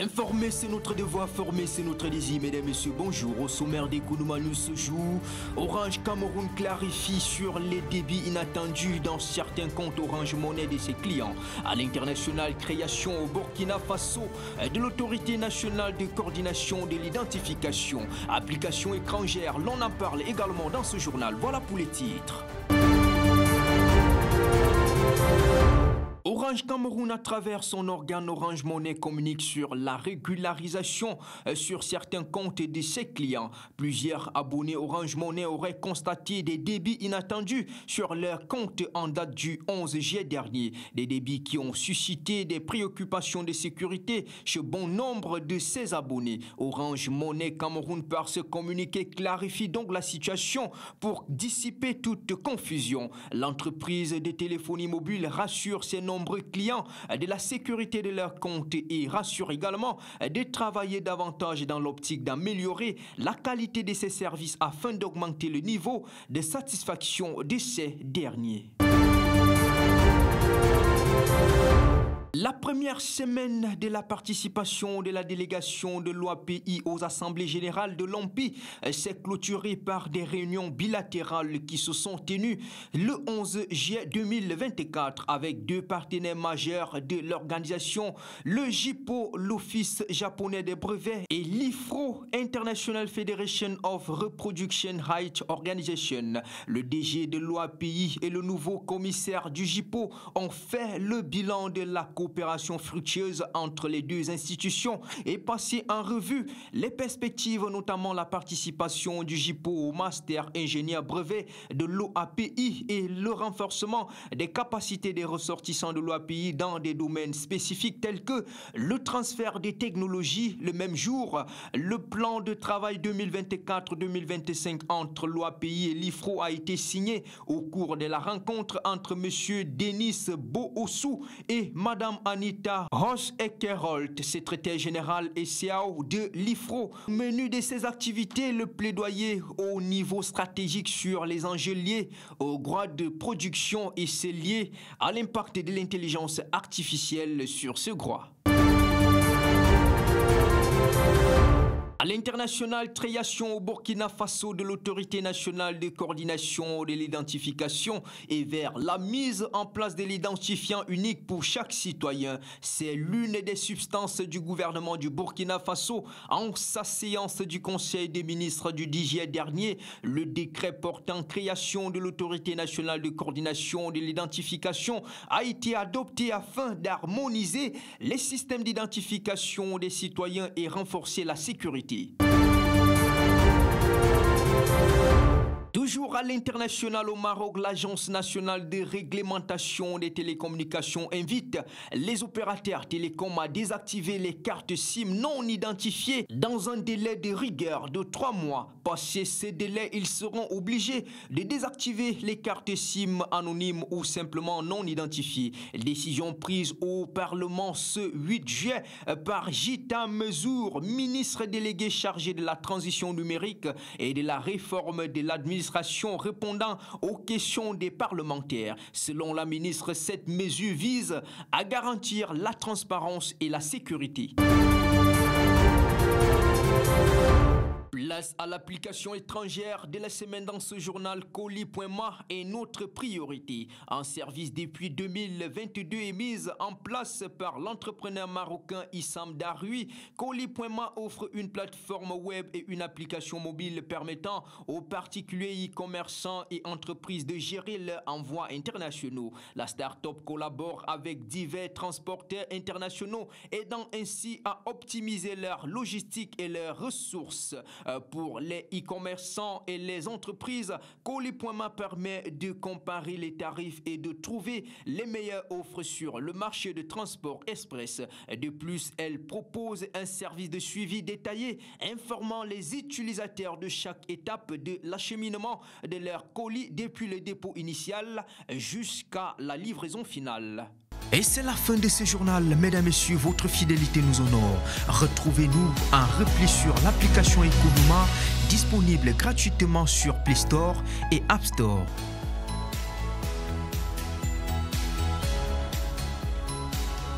Informer, c'est notre devoir, former, c'est notre désir. Mesdames, Messieurs, bonjour. Au sommaire des nous ce jour, Orange Cameroun clarifie sur les débits inattendus dans certains comptes Orange Monnaie de ses clients. À l'international, création au Burkina Faso de l'autorité nationale de coordination de l'identification. Application étrangère, l'on en parle également dans ce journal. Voilà pour les titres. Orange Cameroun, à travers son organe Orange Monnaie, communique sur la régularisation euh, sur certains comptes de ses clients. Plusieurs abonnés Orange Monnaie auraient constaté des débits inattendus sur leurs comptes en date du 11 juillet dernier. Des débits qui ont suscité des préoccupations de sécurité chez bon nombre de ses abonnés. Orange Monnaie Cameroun, par ce communiqué, clarifie donc la situation pour dissiper toute confusion. L'entreprise de téléphonie mobile rassure ses nombreux clients de la sécurité de leurs comptes et rassure également de travailler davantage dans l'optique d'améliorer la qualité de ces services afin d'augmenter le niveau de satisfaction de ces derniers. La première semaine de la participation de la délégation de l'OAPI aux assemblées générales de l'OMPI s'est clôturée par des réunions bilatérales qui se sont tenues le 11 juillet 2024 avec deux partenaires majeurs de l'organisation, le JIPO, l'Office japonais des brevets, et l'IFRO, International Federation of Reproduction Rights Organization. Le DG de l'OAPI et le nouveau commissaire du JIPO ont fait le bilan de la coopération fructueuse entre les deux institutions et passer en revue les perspectives, notamment la participation du JIPO au Master Ingénieur Brevet de l'OAPI et le renforcement des capacités des ressortissants de l'OAPI dans des domaines spécifiques tels que le transfert des technologies le même jour, le plan de travail 2024-2025 entre l'OAPI et l'IFRO a été signé au cours de la rencontre entre M. Denis Boossou et Mme Anita Ross-Eckerolt, secrétaire générale et CAO de l'IFRO. Menu de ces activités, le plaidoyer au niveau stratégique sur les enjeux liés au droit de production et c'est lié à l'impact de l'intelligence artificielle sur ce droit. À l'international, création au Burkina Faso de l'autorité nationale de coordination de l'identification et vers la mise en place de l'identifiant unique pour chaque citoyen. C'est l'une des substances du gouvernement du Burkina Faso en sa séance du Conseil des ministres du 10 juillet dernier. Le décret portant création de l'autorité nationale de coordination de l'identification a été adopté afin d'harmoniser les systèmes d'identification des citoyens et renforcer la sécurité City. Toujours à l'international au Maroc, l'Agence nationale de réglementation des télécommunications invite les opérateurs télécoms à désactiver les cartes SIM non identifiées dans un délai de rigueur de trois mois. Passé ces délais, ils seront obligés de désactiver les cartes SIM anonymes ou simplement non identifiées. Décision prise au Parlement ce 8 juillet par Gita Mezour, ministre délégué chargé de la transition numérique et de la réforme de l'administration répondant aux questions des parlementaires. Selon la ministre, cette mesure vise à garantir la transparence et la sécurité. Place à l'application étrangère de la semaine dans ce journal Colis.ma est notre priorité. Un service depuis 2022 est mise en place par l'entrepreneur marocain Issam Darui. Colis.ma offre une plateforme web et une application mobile permettant aux particuliers e-commerçants et entreprises de gérer leurs envois internationaux. La start-up collabore avec divers transporteurs internationaux aidant ainsi à optimiser leur logistique et leurs ressources. Euh, pour les e-commerçants et les entreprises, Coli.ma permet de comparer les tarifs et de trouver les meilleures offres sur le marché de transport express. De plus, elle propose un service de suivi détaillé informant les utilisateurs de chaque étape de l'acheminement de leur colis depuis le dépôt initial jusqu'à la livraison finale. Et c'est la fin de ce journal. Mesdames, Messieurs, votre fidélité nous honore. Retrouvez-nous en repli sur l'application Economa disponible gratuitement sur Play Store et App Store.